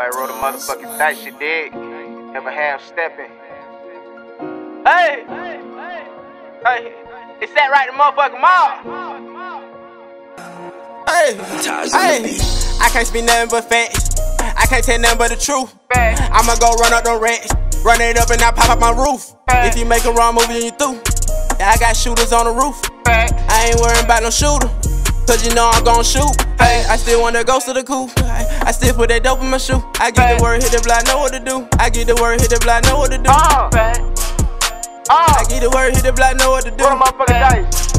I wrote a motherfucking dice, you dig? Never half stepping. Hey! Hey! It's that right, the motherfucking mall! Hey! Hey! I can't speak nothing but facts. I can't tell nothing but the truth. I'ma go run up the racks. Run it up and I pop up my roof. If you make a wrong move, then you through. Yeah, I got shooters on the roof. I ain't worrying about no shooter. Cause you know I'm gon' shoot. Hey, I still wanna go to the coop. I still put that dope in my shoe. I get the word, hit the block, know what to do. I get the word, hit the block, know what to do. Uh, I get the word, hit the block, know what to do. Roll the motherfucking dice.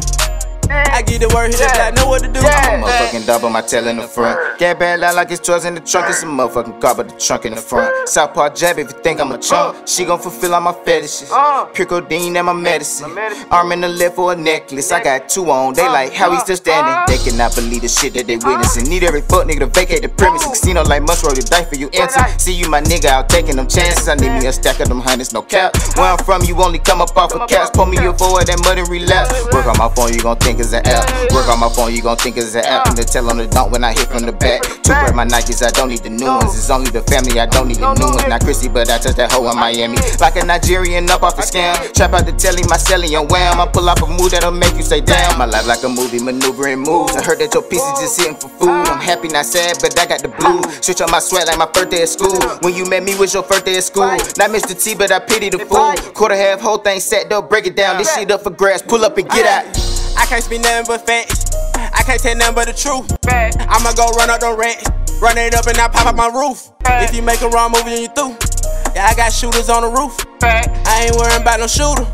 I get the word, hit the block, know what to do. I'm a motherfucking double my tail in the front. Get bad loud like it's drugs in the trunk. It's a motherfucking car, but the trunk in the front. Southpaw jab if you think I'm a chump. She gon' fulfill all my fetishes. Uh. Pure codeine and my medicine. Arm in the left for a necklace. I got two on. They like how he still standing. They cannot believe the shit that they witnessing. Need every fuck nigga to vacate the premise. Casino Life must roll the dice for you enter. See you my nigga out taking them chances. I need me a stack of them hundreds, no cap. Where I'm from, you only come up off of caps. Pull me up forward that mud and relapse. Work on my phone, you gon' think it's an Work on my phone, you gon' think it's an app. And the tell on the dump when I hit from the back. Two pair my Nikes, I don't need the new ones. It's only the family, I don't need the new ones. Not Chrissy, but I touch that hoe in Miami. Like a Nigerian up off a scam. Trap out the telly, my celly and wham. I pull off a move that'll make you say damn. My life like a movie, maneuvering moves. I heard that your piece is just sitting for food. I'm happy, not sad, but I got the blues. Switch on my sweat like my first day at school. When you met me was your first day at school. Not Mr. T, but I pity the fool. Quarter half, whole thing set, though, break it down. This shit up for grass, pull up and get out. I can't speak nothing but facts. I can't tell nothing but the truth. I'ma go run up the racks. Run it up and I pop up my roof. If you make a wrong move, then you through. Yeah, I got shooters on the roof. I ain't worrying about no shooter.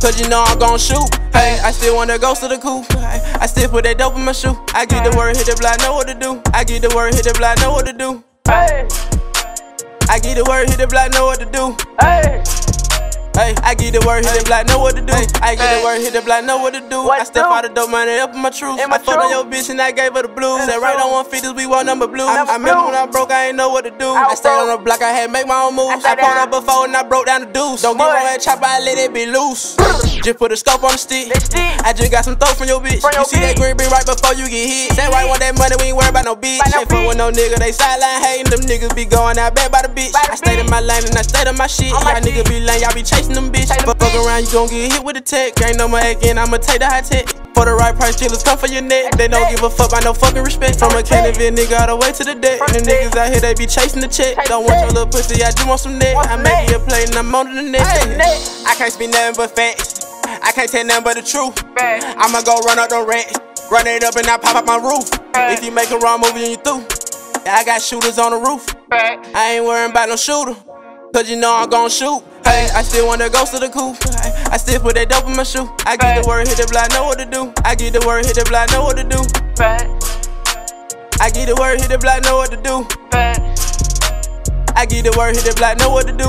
Cause you know I'm gon' shoot. Hey, I still wanna go to the coop. I still put that dope in my shoe. I get the word, hit the block, know what to do. I get the word, hit the block, know what to do. Hey, I get the word, hit the block, know what to do. hey. Hey, I get the word, hit the block, know what to do. I get the word, hit the block, know what to do. What I step do? out the dope money up in my truth. My I fucked on your bitch and I gave her the blues. Said right on 150s, we want number blue. I, I remember when I broke, I ain't know what to do. I I, stayed on the block, I had make my own moves. I I pulled up before and I broke down the deuce. Don't get on that chopper, I let it be loose. Just put a scope on the stick. I just got some throw from your bitch. From your you see that green bean right before you get hit. Why you want that money, we ain't worried about no bitch. Ain't fuck with no nigga, they sideline hating. Them niggas be going out bad by the bitch. By the I stayed in my lane and I stayed on my shit. Y'all niggas be lame, y'all be chasing them bitch. Them Fuck, around, you gon' get hit with a tech. Ain't no more again, I'ma take the high tech. For the right price, killers come for your neck. They don't give a fuck about no fucking respect. From a Kennedy nigga all the way to the deck. And the the niggas out here, they be chasing the check. Don't want your little pussy, I just want some neck. I make neck. you a play and I'm on to the next. I can't speak nothing but facts. I can't tell nothing but the truth. Facts. I'ma go run up the racks. Run it up and I pop up my roof. If you make a wrong move, then you through. Yeah, I got shooters on the roof. Facts. I ain't worrying about no shooter. Cause you know I'm gon' shoot. Hey, I still wanna go to the coop. I still put that dope in my shoe. I get the word, hit the block, know what to do. I get the word, hit the block, know what to do. I get the word, hit the block, know what to do. I get the word, hit the block, know what to do.